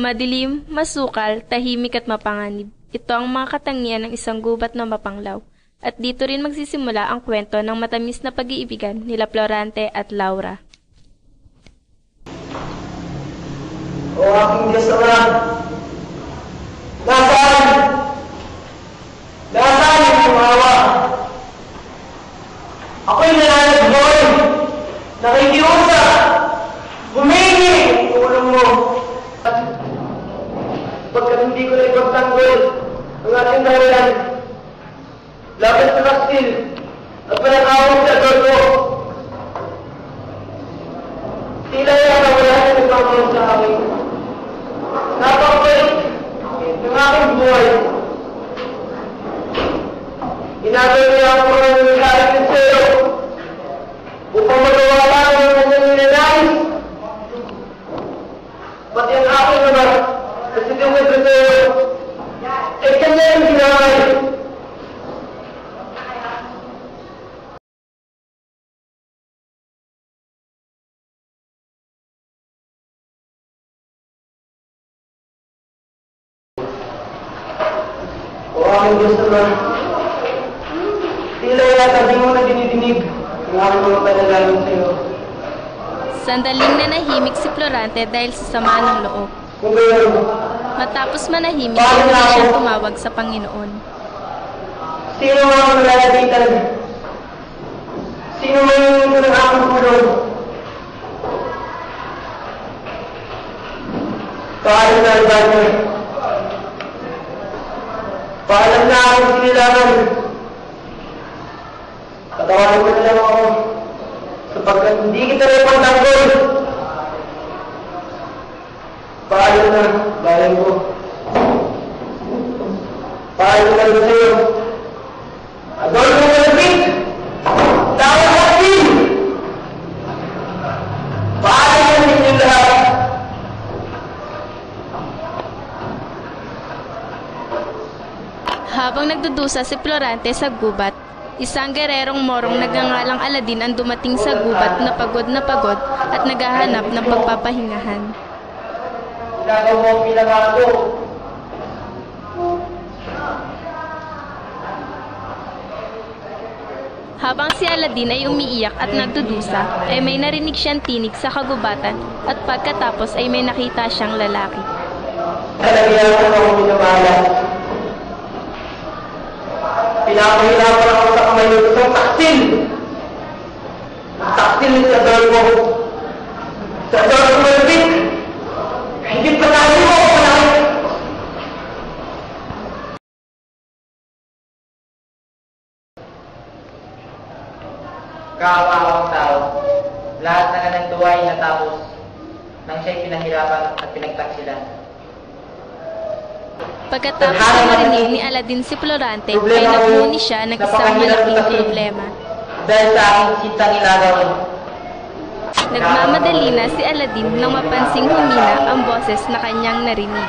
Madilim, masukal, tahimik at mapanganib. Ito ang mga katangian ng isang gubat na mapanglaw. At dito rin magsisimula ang kwento ng matamis na pag-iibigan nila Florante at Laura. O aking Diyos Ama, nasaan? Nasaan yung tumawa? Ako'y nananagboy, nakikiusap, humingi ng tulong mo. At pagkat hindi ko na ipagtanggol ang ating dahilan, lapit sa kastil at panakawag sa ko. Tila yata wala na nagmamahal sa akin. Napakabalik ng aking buhay. Ginagawa niya ako ng nangyayari sa iyo upang magawa lang ang anak na tila yata di mo na dinidinig ang aking mga panalangin sa iyo. Sandaling nanahimik si Florante dahil sa sama ng loob. Kung gayon, Matapos manahimik ay muli siyang tumawag sa Panginoon. sino ang malalapitan? Sino may ko ng aking tulong? Paalam na ang dami. Paalam na aking sinilangan. Patawarin mo na lang ako sapagkat hindi kita rin pagtanggol. Paalam na, bayan ko. Paalam na rin sa'yo. Adolfo Malapit! Tao sa akin! Paalam na ninyo lahat. Habang nagdudusa si Florante sa gubat, isang gererong morong nagngangalang Aladin ang dumating sa gubat na pagod na pagod at naghahanap ng pagpapahingahan. Ginagawa mo ang pinangato. Habang si Aladin ay umiiyak at nagdudusa, ay may narinig siyang tinig sa kagubatan at pagkatapos ay may nakita siyang lalaki. Kalagyan ko ng minamalas. Pinapahirapan ako sa kamay ng isang taksil. Taksil ni Adolfo. Sa Adolfo Kaawawang tao, lahat na ng tuwa ay natapos nang siya'y pinahirapan at pinagtaksilan. Pagkatapos na marinig ni Aladin si Florante, ay nagmuni siya ng isang malaking problema. Dahil sa aking sintang ilagawan, Nagmamadali na si Aladin nang mapansing humina ang boses na kanyang narinig.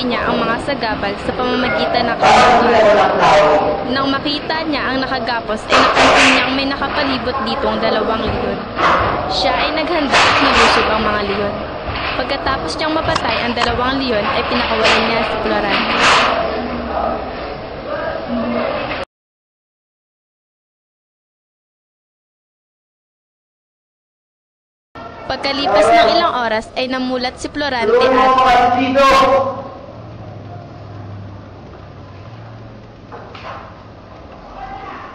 Hinahawi niya ang mga sagabal sa pamamagitan ng kanyang tulad. Nang makita niya ang nakagapos ay napansin niyang may nakapalibot dito ang dalawang leon. Siya ay naghanda at nilusob ang mga leon. Pagkatapos niyang mapatay ang dalawang leon ay pinakawalan niya si Florante. Pagkalipas ng ilang oras ay namulat si Florante at ako kasi dito. Nasa, nasa ako. At ikaw,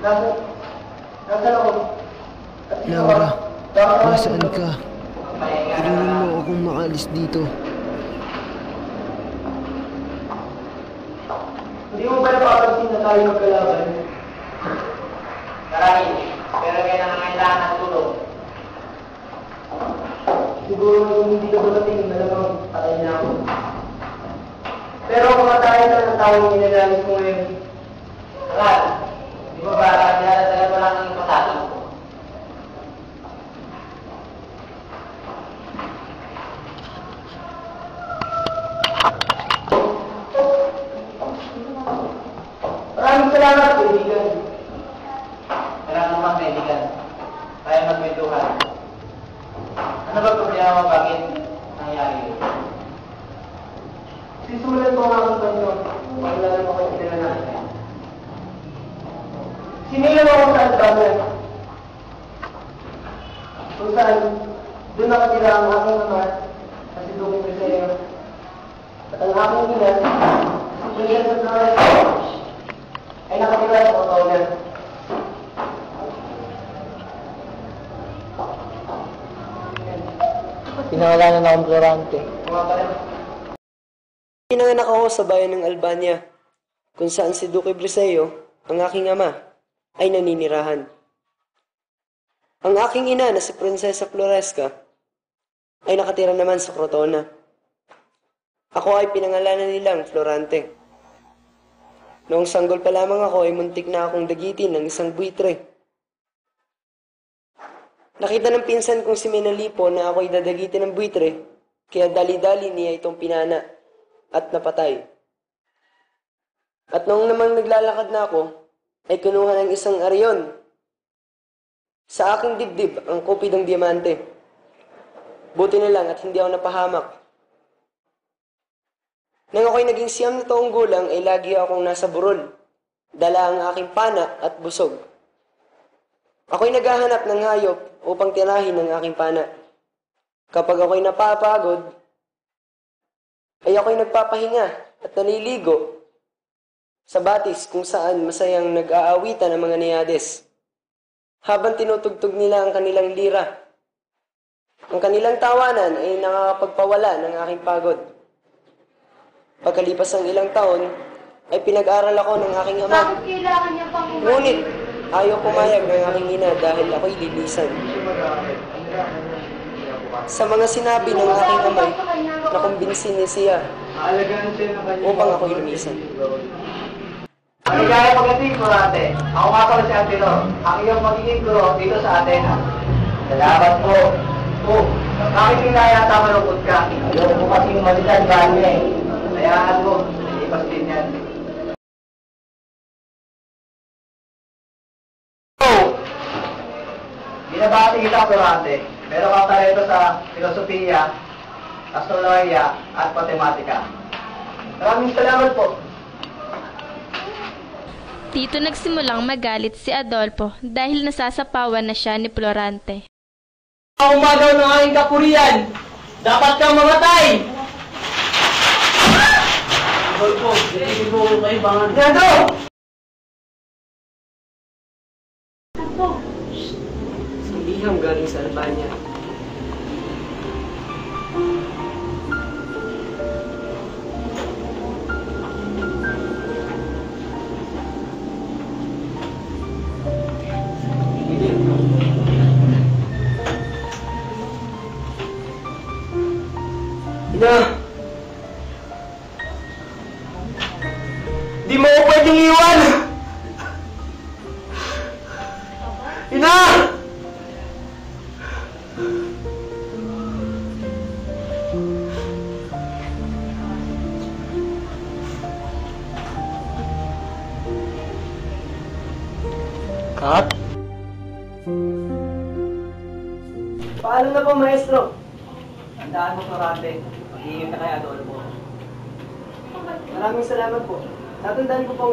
Laura, Nasaan ka? Tulungan mo akong makaalis dito. Hindi mo ba napapansin na tayo magkalaban? Marami, pero kaya nangangailangan ng tulong. Siguro kung hindi ka dumating, malamang patay na ako. Pero kumatayin na ng tao yung ninanalis mo ngayon. kaibigan. Kailangan mo mga kaibigan. Tayo magkwentuhan. Ano ba problema ba? Pala. Pinanganak ako sa bayan ng Albania, kung saan si Duque Briseo, ang aking ama, ay naninirahan. Ang aking ina na si Prinsesa Floresca ay nakatira naman sa Crotona. Ako ay pinangalanan nilang Florante. Noong sanggol pa lamang ako ay muntik na akong dagitin ng isang buitre. Nakita ng pinsan kong si Menalipo na ako ay dadagitin ng buitre, kaya dali-dali niya itong pinana at napatay. At noong namang naglalakad na ako, ay kinuha ng isang aryon. Sa aking dibdib ang kopi ng diamante. Buti na lang at hindi ako napahamak. Nang ako'y naging siyam na taong gulang ay lagi akong nasa burol. Dala ang aking pana at busog. Ako'y naghahanap ng hayop upang tirahin ang aking pana. Kapag ako'y napapagod, ay ako'y nagpapahinga at naliligo sa batis kung saan masayang nag-aawitan ang mga niyades. Habang tinutugtog nila ang kanilang lira. Ang kanilang tawanan ay nakakapagpawala ng aking pagod. Pagkalipas ng ilang taon, ay pinag-aral ako ng aking ama. Bakit kailangan niya pang Ngunit, ayaw pumayag ng aking ina dahil ako'y lilisan. Sa mga sinabi ng aking amay, nakumbinsin niya siya upang ako'y lumisan. Ano kaya pagdating ko ate? Ako nga pala si Antenor. Ang iyong magiging guro dito sa Athena. Salamat po. Oh, bakit kinaya yata malungkot ka? Ayaw ko kasi malitan ba niya eh. Hayaan mo, nalipas din yan. Oh! Binabati kita, Kurante. Pero ka tayo sa filosofiya, astrolohiya, at matematika. Maraming salamat po. Dito nagsimulang magalit si Adolfo dahil nasasapawan na siya ni Florante. Ang umagaw ng aking kapurian, dapat kang mamatay! Adolfo, hindi mo kaibangan. Nando! Si Liham galing sa Albania. Ina!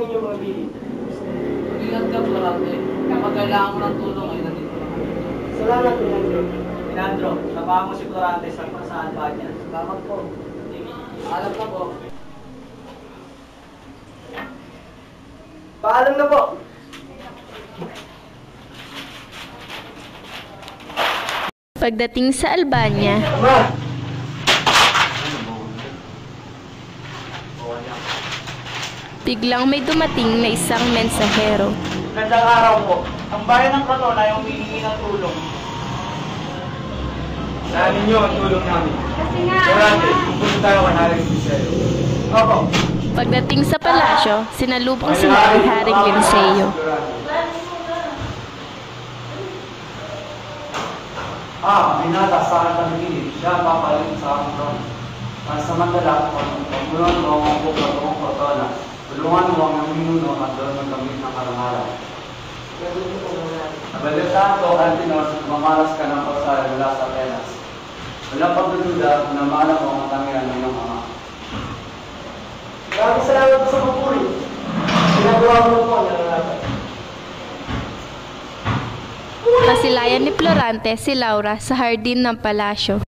Inyong mga bilin. Ingat ka, Florante. Kapag kailangan mo ng tulong, ay nandito lang. Salamat, Leandro. Leandro, trabaho mo si Torante sa saan ba niya? Salamat po. Alam na po. Paalam na po. Pagdating sa Albania, Ma! Biglang may dumating na isang mensahero. Gandang araw po. Ang bayan ng Katona ay humihingi ng tulong. Saan ninyo ang tulong namin? Kasi nga, Torante, pupunta tayo kanalang Bisaya. Opo. Pagdating sa palasyo, sinalubong sila ni Haring Linceo. Ah, binata sa akin pagigilid, siya ang papalit sa aking tron. At samantala, pagmulon mo ang buka kong kortona, tulungan mo ang naminuno at doon ng karangalan. Nabalitaan ko, Antinor, mamalas ka ng pagsaya mula sa Atenas. Walang pagdududa na maalam mo ang katangian ng iyong ama. Maraming salamat sa papuri. Ginagawa mo po ang naranasan. Sinasilayan ni Florante si Laura sa hardin ng palasyo.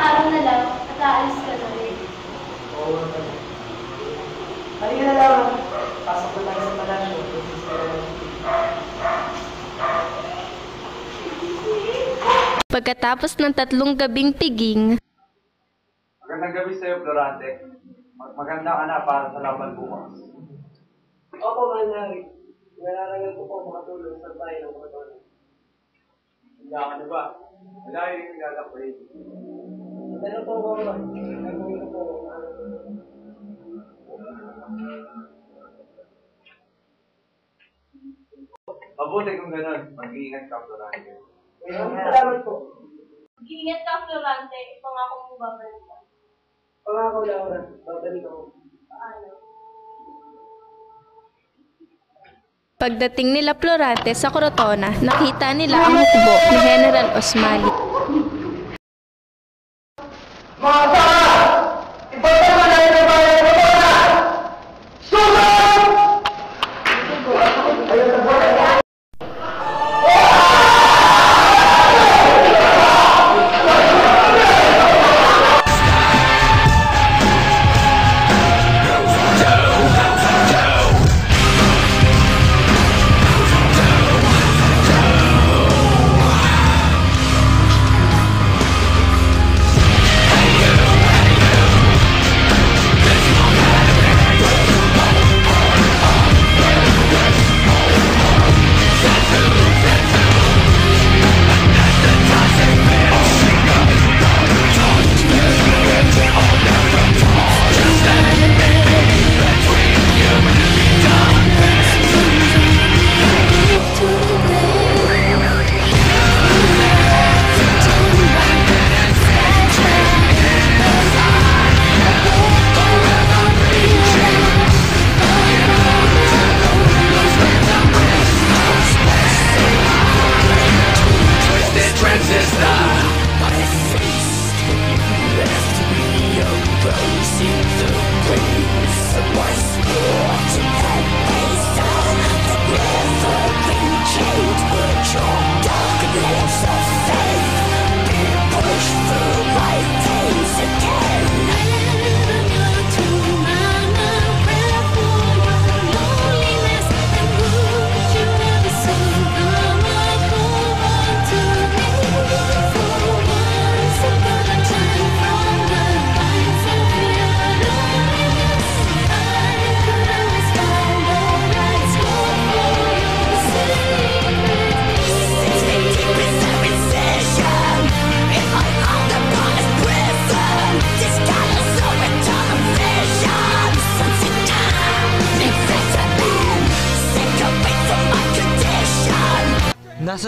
Araw na lang at aalis ka na rin. Oo, pala. Halika na lang. Pasok na tayo sa palasyo. Pagkatapos ng tatlong gabing piging, Magandang gabi sa'yo, Florante. Mag- maganda ka na para sa laban bukas. Opo, mahal na rin. Nararangal ko po makatulong sa tayo ng mga tao. Handa ka na ba? Wala yung lalapay. Pero po ko po. Mabuti kung ganun. Mag-iingat ka, Florante. Maraming salamat po. Mag-iingat ka, Florante. Pangako mo babalik ka. Pangako, Laura. Babalik ako. Paano? pagdating nila Florante sa Corotona, nakita nila ang hukbo ni General Osmali. Mga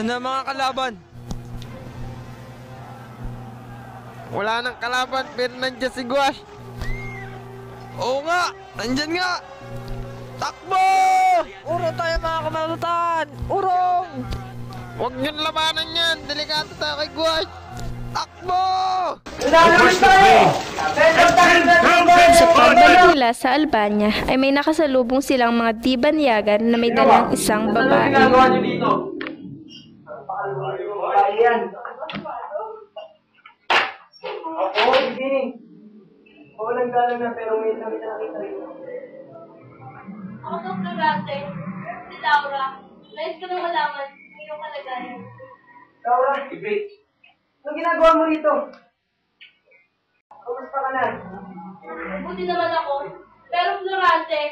Nasaan na mga kalaban? Wala nang kalaban pero nandiyan si Guash. Oo nga, nandyan nga. Takbo! Urong tayo mga kamalutan! Urong! Huwag niyong labanan yan. Delikado tayo kay Guash. Takbo! Sa pagbalik nila sa Albania ay may nakasalubong silang mga dibanyagan na may dalang isang Ano babae. ginagawa niyo dito? Ayan. Ako, hindi. Oo, nagdalang na pero may nakita nakita rin. Ako to, Florante. Si Laura. Nais ko nang malaman ang iyong kalagayan. Laura, Ibi. anong ginagawa mo rito? Kumusta ka na? Buti naman ako. Pero Florante,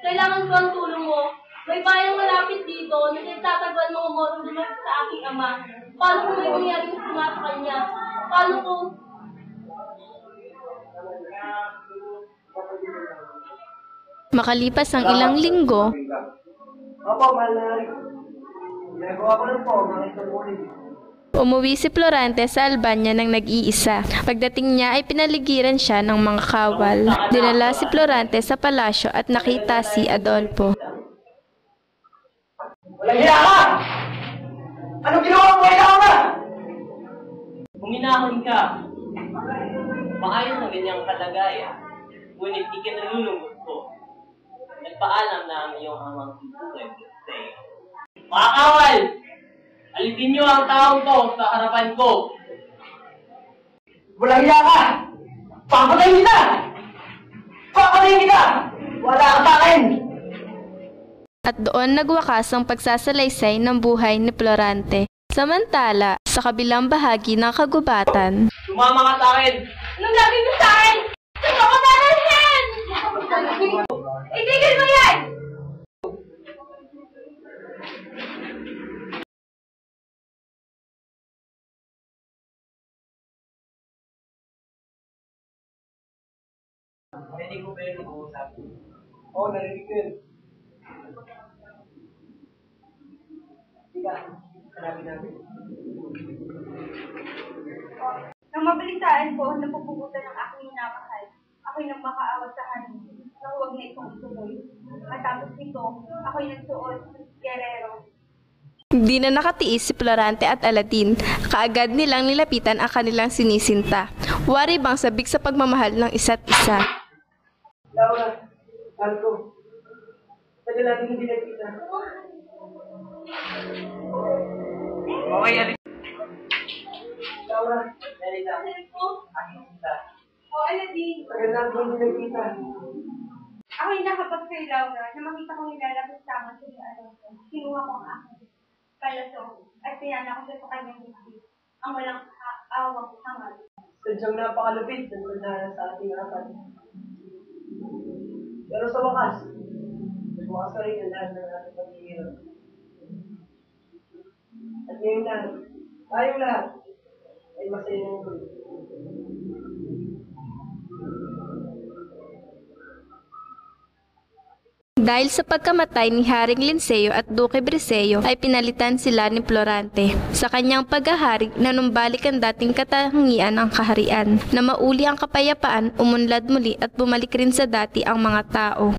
kailangan ko ang tulong mo. May bayang malapit dito na nagtatagal mga umorong lumapit sa aking ama. Paano kung may mangyari sa sa kanya? Paano ko? Makalipas ang ilang linggo, Opo, mahal na rin. Ginagawa ko lang po, mga itumunin. umuwi si Florante sa Albania ng nag-iisa. Pagdating niya ay pinaligiran siya ng mga kawal. Dinala si Florante sa palasyo at nakita si Adolfo. Walang hiya ka! Anong ginawa mo kailangan ka? Huminahon ka. Maayos na ganyang kalagayan, ngunit di ka nalulungkot ko. Nagpaalam na ang iyong amang tutukoy sa'yo. Mga kawal! Alitin niyo ang taong to sa harapan ko. Walang hiya ka! Papatayin kita! Papatayin kita! Wala ka sa akin! At doon nagwakas ang pagsasalaysay ng buhay ni Florante. Samantala, sa kabilang bahagi ng kagubatan, Sumama ka sa akin! Anong gagawin mo sa akin? Saan ako dadalhin? Itigil mo yan! Pwede ko ba yung mag-uusap? Oo, oh, narinig ko yun. Hanapin namin. Nang mabalitaan ko na pupugutan ng aking minamahal, ako'y nang makaawat sa hanin na huwag na itong ituloy. Matapos nito, ako'y nagsuot, Guerrero. Hindi na nakatiis si Florante at Aladdin. Kaagad nilang nilapitan ang kanilang sinisinta. Wari bang sabik sa pagmamahal ng isa't isa. Laura, ko. Tagal natin hindi nagkita. Okay, alis. Laura, Dali lang. Aking sinta. O Aladdin, natin hindi nagkita. ako'y nakapag-kay Laura na makita kong nilalabas tama sa ano ko. Kinuha ko ang aking palasong at pinana ko siya sa kanyang dibdib. Ang walang awang hangal. Sadyang napakalupit ng na sa ating apat. Pero sa wakas, nagwakas ka rin ang lahat ng ating paghihirap. At ngayon na, tayong lahat ay masaya ng gulo. Dahil sa pagkamatay ni Haring Linceo at Duque Briseyo ay pinalitan sila ni Florante. Sa kanyang paghahari, nanumbalik ang dating katangian ng kaharian. Na mauli ang kapayapaan, umunlad muli at bumalik rin sa dati ang mga tao.